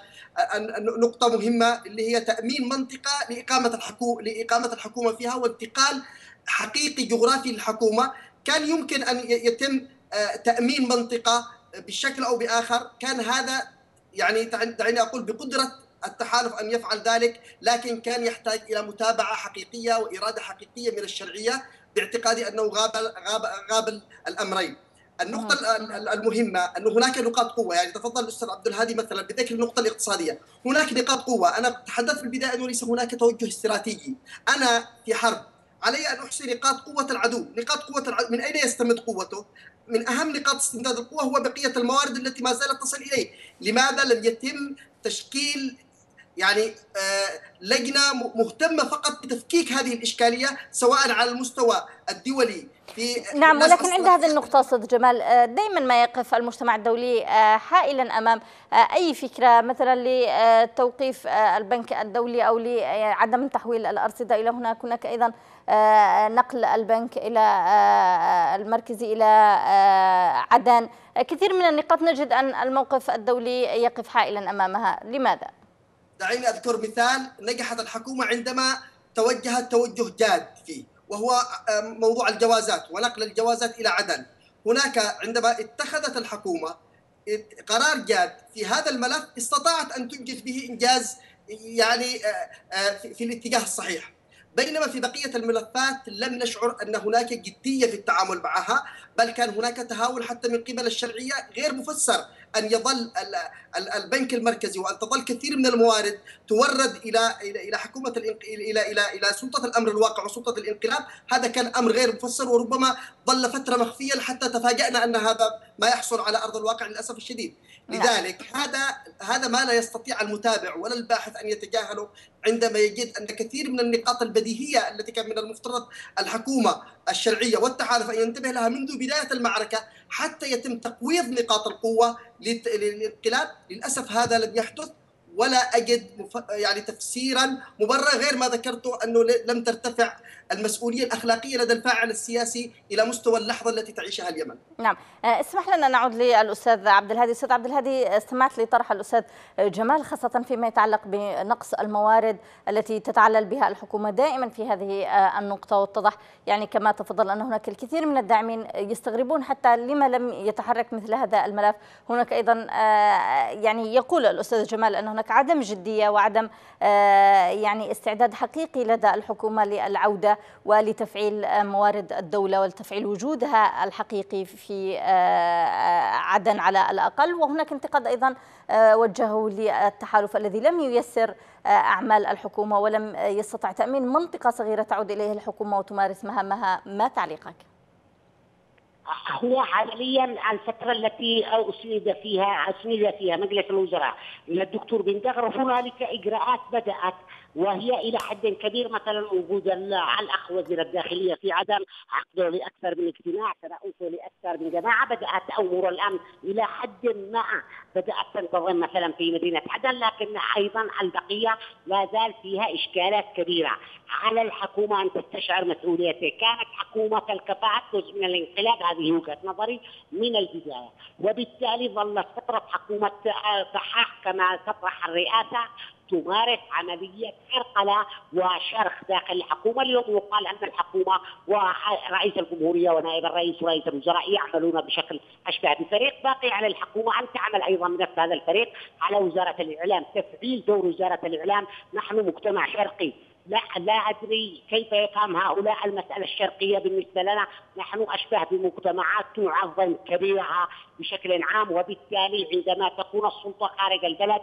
نقطة مهمة اللي هي تأمين منطقة لإقامة الحكومة لإقامة الحكومة فيها وانتقال حقيقي جغرافي للحكومة. كان يمكن أن يتم آه، تأمين منطقة بشكل أو بآخر. كان هذا يعني دعيني أقول بقدرة التحالف أن يفعل ذلك لكن كان يحتاج إلى متابعة حقيقية وإرادة حقيقية من الشرعية باعتقادي أنه غاب غاب غاب الأمرين. النقطة المهمة أنه هناك نقاط قوة يعني تفضل الأستاذ عبد الهادي مثلا بذكر النقطة الاقتصادية. هناك نقاط قوة. أنا تحدثت في البداية أنه ليس هناك توجه استراتيجي. أنا في حرب. علي أن أحصي نقاط قوة العدو، نقاط قوة العدو. من أين يستمد قوته؟ من أهم نقاط استمداد القوة هو بقية الموارد التي ما زالت تصل إليه، لماذا لم يتم تشكيل يعني آه، لجنة مهتمة فقط بتفكيك هذه الإشكالية سواء على المستوى الدولي في نعم ولكن عند هذه النقطة أستاذ جمال آه، دائما ما يقف المجتمع الدولي آه، حائلا أمام أي فكرة مثلا لتوقيف البنك الدولي أو لعدم تحويل الأرصدة إلى هناك. هناك أيضا نقل البنك إلى المركزي إلى عدن كثير من النقاط نجد أن الموقف الدولي يقف حائلا أمامها. لماذا؟ دعيني أذكر مثال نجحت الحكومة عندما توجهت توجه جاد فيه وهو موضوع الجوازات ونقل الجوازات إلى عدن. هناك عندما اتخذت الحكومة قرار جاد في هذا الملف استطاعت أن تنجز به إنجاز يعني في الاتجاه الصحيح. بينما في بقية الملفات لم نشعر أن هناك جدية في التعامل معها بل كان هناك تهاون حتى من قبل الشرعية غير مفسر أن يظل البنك المركزي وأن تظل كثير من الموارد تورد إلى إلى حكومة إلى إلى إلى سلطة الأمر الواقع وسلطة الانقلاب هذا كان أمر غير مفسر وربما ظل فترة مخفيا حتى تفاجأنا أن هذا ما يحصل على أرض الواقع للأسف الشديد نعم. لذلك هذا هذا ما لا يستطيع المتابع ولا الباحث أن يتجاهله عندما يجد أن كثير من النقاط البديهية التي كان من المفترض الحكومة الشرعية والتحالف أن ينتبه لها منذ بداية المعركة حتى يتم تقويض نقاط القوة للانقلاب. للأسف هذا لم يحدث ولا أجد يعني تفسيرا مبرر غير ما ذكرته أنه لم ترتفع المسؤولية الأخلاقية لدى الفاعل السياسي إلى مستوى اللحظة التي تعيشها اليمن. نعم، آه، اسمح لنا نعود للأستاذ عبد الهادي، أستاذ عبد الهادي استمعت لطرح الأستاذ جمال خاصة فيما يتعلق بنقص الموارد التي تتعلل بها الحكومة دائما في هذه آه، النقطة واتضح يعني كما تفضل أن هناك الكثير من الداعمين يستغربون حتى لما لم يتحرك مثل هذا الملف، هناك أيضا آه، يعني يقول الأستاذ جمال أن هناك عدم جدية وعدم يعني استعداد حقيقي لدى الحكومة للعودة ولتفعيل موارد الدولة ولتفعيل وجودها الحقيقي في آه، عدن على الأقل وهناك انتقاد أيضا آه، وجهه للتحالف الذي لم ييسر آه، أعمال الحكومة ولم يستطع تأمين منطقة صغيرة تعود إليها الحكومة وتمارس مهامها ما تعليقك؟ هو عمليا الفترة التي أسند فيها أسند فيها مجلس الوزراء إلى الدكتور بن دغر هنالك إجراءات بدأت وهي إلى حد كبير مثلا وجود الأخ وزير الداخلية في عدن عقده لأكثر من اجتماع ترأسه لأكثر من جماعة بدات امور الأمن إلى حد ما بدات تنتظم مثلا في مدينة عدن لكن أيضا البقية لا زال فيها إشكالات كبيرة. على الحكومة أن تستشعر مسؤوليته كانت حكومة الكفاءه جزء من الانقلاب هذه وجهة نظري من البداية. وبالتالي ظلت فترة حكومة صحاح كما تطرح الرئاسة تمارس عملية عرقلة وشرخ داخل الحكومة. اليوم يقال أن الحكومة ورئيس الجمهورية ونائب الرئيس ورئيس الوزراء يعملون بشكل أشبه بفريق. باقي على الحكومة أن تعمل أيضا نفس هذا الفريق على وزارة الإعلام. تفعيل دور وزارة الإعلام. نحن مجتمع شرقي لا لا أدري كيف يفهم هؤلاء المسألة الشرقية بالنسبة لنا، نحن أشبه بمجتمعات تعظم كبيرها بشكل عام وبالتالي عندما تكون السلطة خارج البلد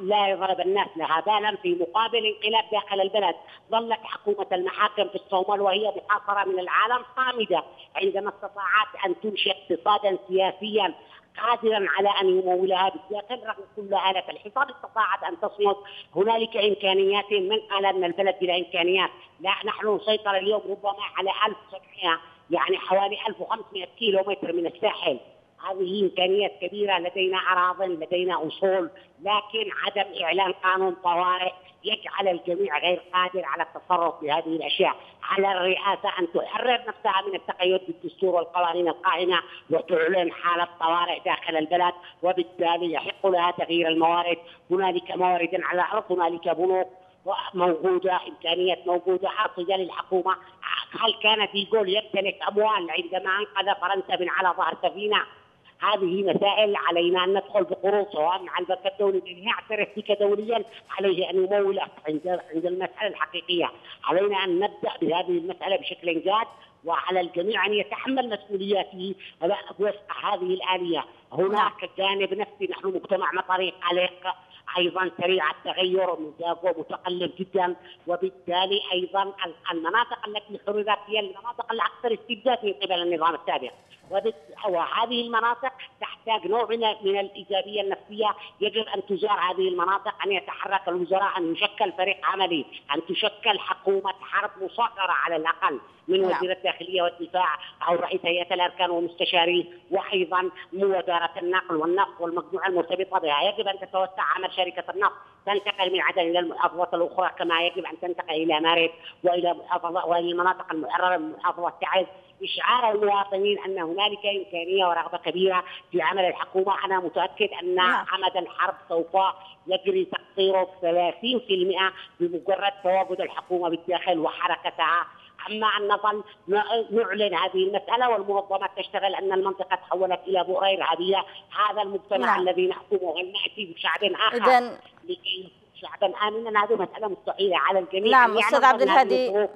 لا يضرب الناس لها بالا. في مقابل انقلاب داخل البلد ظلت حكومة المحاكم في الصومال وهي محاصرة من العالم صامدة عندما استطاعت أن تنشئ اقتصادا سياسيا قادرا على أن يمولها بالداخل رغم كل آلة الحصار استطاعت أن تصمد هنالك إمكانيات من قال ان البلد بلا إمكانيات؟ لا نحن نسيطر اليوم ربما على 1700 يعني حوالي 1500 كيلو متر من الساحل. هذه إمكانيات كبيرة لدينا أراضي لدينا أصول لكن عدم إعلان قانون طوارئ يجعل الجميع غير قادر على التصرف بهذه الأشياء، على الرئاسة أن تحرر نفسها من التقيد بالدستور والقوانين القائمة وتعلن حالة طوارئ داخل البلد وبالتالي يحق لها تغيير الموارد، هنالك موارد على الأرض، هنالك بنوك موجودة إمكانيات موجودة حاصله للحكومة. هل كان ديغول يمتلك أموال عندما أنقذ فرنسا من على ظهر سفينة؟ هذه مسائل علينا أن ندخل بقروض سواء مع البنك الدولي الذي يعترف بك دوليا عليه أن يمول عند عند المسألة الحقيقية، علينا أن نبدأ بهذه المسألة بشكل جاد وعلى الجميع أن يتحمل مسؤولياته وفق هذه الآلية، هناك جانب نفسي نحن مجتمع مطري قلق أيضا سريع التغير متقلب جدا وبالتالي أيضا المناطق التي حررت هي المناطق الأكثر استبداد من قبل النظام السابق. وهذه المناطق تحتاج نوع من الإيجابية النفسية. يجب أن تزار هذه المناطق أن يتحرك الوزراء أن يشكل فريق عملي أن تشكل حكومة حرب مصغره على الأقل من نعم. وزير الداخلية والدفاع أو رئيس هيئة الأركان ومستشاريه وأيضا وزاره النقل والنفط والمجموعة المرتبطة بها. يجب أن تتوسع عمل شركة النفط تنتقل من عدن إلى المحافظات الأخرى كما يجب أن تنتقل إلى مارب وإلى وإلى المناطق المحرره من محافظه تعز إشعار المواطنين أن هنالك إمكانية ورغبة كبيرة في عمل الحكومة، أنا متأكد أن نعم. عمد الحرب سوف يجري تقصيره 30% بمجرد تواجد الحكومة بالداخل وحركتها. أما أن نظل نعلن هذه المسألة والمنظمات تشتغل أن المنطقة تحولت إلى بؤره ارهابيه هذا المجتمع نعم. الذي نحكمه هل نأتي بشعب آخر إذن... لكي شعبا امنا؟ هذه مسألة مستحيلة على الجميع. نعم أستاذ عبد الهادي.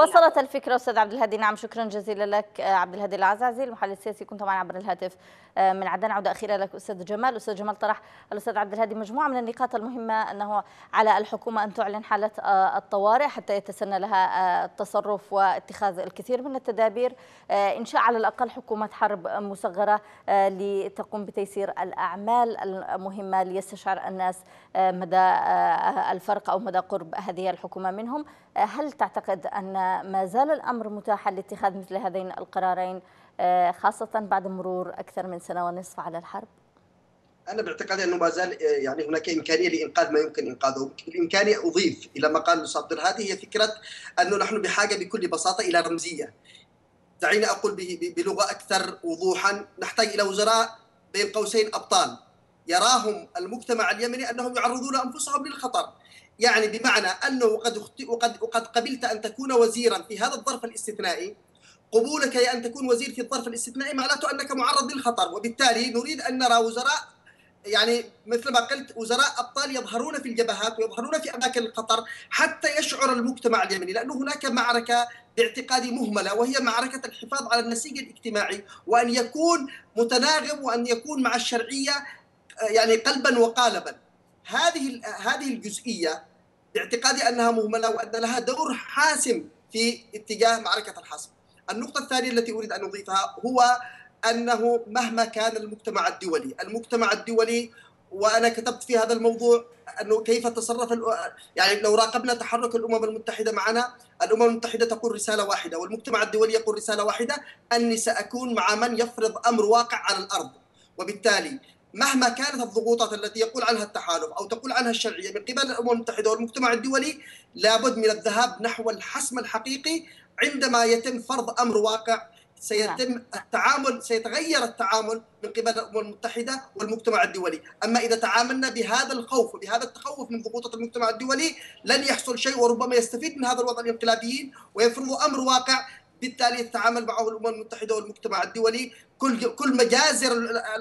وصلت الفكرة أستاذ عبد الهادي. نعم شكرا جزيلا لك آه، عبد الهادي العزازي المحلل السياسي. كنت معنا عبر الهاتف آه، من عدن. عودة أخيرة لك أستاذ جمال. أستاذ جمال طرح الأستاذ عبد الهادي مجموعة من النقاط المهمة أنه على الحكومة أن تعلن حالة آه، الطوارئ حتى يتسنى لها التصرف واتخاذ الكثير من التدابير. انشاء على الأقل حكومة حرب مصغره لتقوم بتيسير الأعمال المهمة ليستشعر الناس مدى الفرق أو مدى قرب هذه الحكومة منهم. هل تعتقد أن ما زال الأمر متاحا لاتخاذ مثل هذين القرارين خاصة بعد مرور أكثر من سنة ونصف على الحرب؟ أنا باعتقادي أنه ما زال يعني هناك إمكانية لإنقاذ ما يمكن إنقاذه، بالامكانيه أضيف إلى ما قال الأستاذ عبد الهادي هي فكرة أنه نحن بحاجة بكل بساطة إلى رمزية. دعيني أقول بلغة أكثر وضوحا، نحتاج إلى وزراء بين قوسين أبطال يراهم المجتمع اليمني أنهم يعرضون أنفسهم للخطر، يعني بمعنى أنه قد وقد وقد قبلت أن تكون وزيرا في هذا الظرف الاستثنائي. قبولك أن تكون وزير في الظرف الاستثنائي معناته أنك معرض للخطر وبالتالي نريد أن نرى وزراء يعني مثل ما قلت وزراء أبطال يظهرون في الجبهات ويظهرون في أماكن الخطر حتى يشعر المجتمع اليمني لأنه هناك معركة باعتقادي مهملة وهي معركة الحفاظ على النسيج الاجتماعي وأن يكون متناغم وأن يكون مع الشرعية يعني قلبا وقالبا. هذه هذه الجزئية باعتقادي أنها مهملة وأن لها دور حاسم في اتجاه معركة الحسم. النقطة الثانية التي أريد أن أضيفها هو أنه مهما كان المجتمع الدولي، المجتمع الدولي وأنا كتبت في هذا الموضوع أنه كيف تصرف يعني لو راقبنا تحرك الأمم المتحدة معنا، الأمم المتحدة تقول رسالة واحدة والمجتمع الدولي يقول رسالة واحدة أني سأكون مع من يفرض أمر واقع على الأرض. وبالتالي مهما كانت الضغوطات التي يقول عنها التحالف أو تقول عنها الشرعية من قبل الامم المتحدة والمجتمع الدولي لابد من الذهاب نحو الحسم الحقيقي عندما يتم فرض أمر واقع. سيتم نعم. التعامل سيتغير التعامل من قبل الامم المتحدة والمجتمع الدولي، أما إذا تعاملنا بهذا الخوف وبهذا التخوف من ضغوطات المجتمع الدولي لن يحصل شيء وربما يستفيد من هذا الوضع الانقلابيين ويفرضوا أمر واقع. بالتالي تتعامل معه الأمم المتحدة والمجتمع الدولي. كل كل مجازر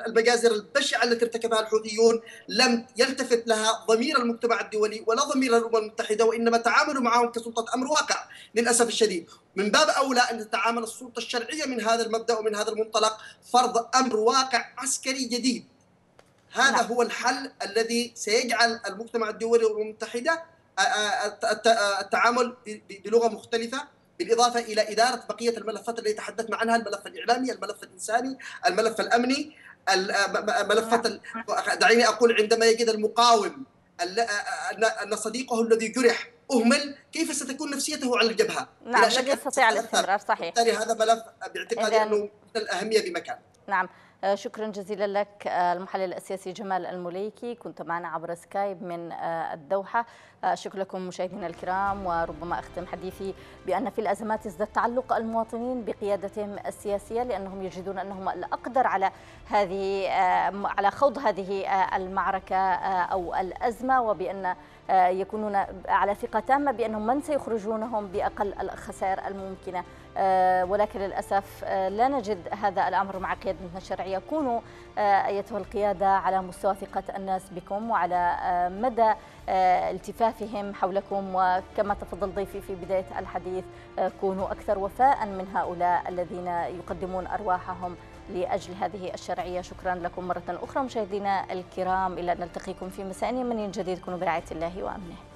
المجازر البشعة التي ارتكبها الحوثيون لم يلتفت لها ضمير المجتمع الدولي ولا ضمير الأمم المتحدة وإنما تعاملوا معهم كسلطة أمر واقع للأسف الشديد. من باب أولى أن تتعامل السلطة الشرعية من هذا المبدأ ومن هذا المنطلق فرض أمر واقع عسكري جديد. هذا نعم. هو الحل الذي سيجعل المجتمع الدولي والأمم المتحدة التعامل بلغة مختلفة. بالإضافة إلى إدارة بقية الملفات التي تحدثنا عنها الملف الإعلامي، الملف الإنساني، الملف الأمني، الملفات دعيني أقول عندما يجد المقاوم ان صديقه الذي جرح أهمل كيف ستكون نفسيته على الجبهة؟ نعم لن يستطيع الاستمرار صحيح. بالتالي هذا ملف باعتقادي أنه الأهمية بمكان نعم. شكرا جزيلا لك آه، المحلل السياسي جمال المليكي. كنت معنا عبر سكايب من آه، الدوحة. شكرا لكم مشاهدينا الكرام. وربما أختم حديثي بأن في الأزمات ازداد تعلق المواطنين بقيادتهم السياسية لأنهم يجدون أنهم الأقدر على هذه على خوض هذه المعركة أو الأزمة وبأن يكونون على ثقة تامة بأنهم من سيخرجونهم بأقل الخسائر الممكنة. ولكن للأسف لا نجد هذا الأمر مع قيادتنا الشرعية. كونوا أيتها القيادة على مستوى ثقة الناس بكم وعلى مدى التفافهم حولكم وكما تفضل ضيفي في بداية الحديث كونوا أكثر وفاء من هؤلاء الذين يقدمون أرواحهم لأجل هذه الشرعية. شكرا لكم مرة أخرى مشاهدينا الكرام. إلى أن نلتقيكم في مساء من جديد. كونوا برعاية الله وأمنه.